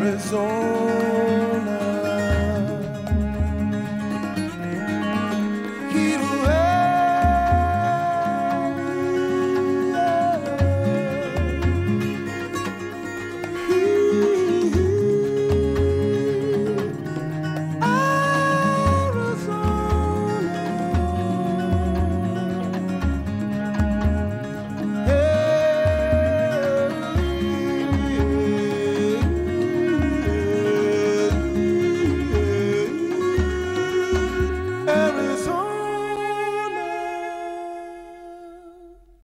Arizona.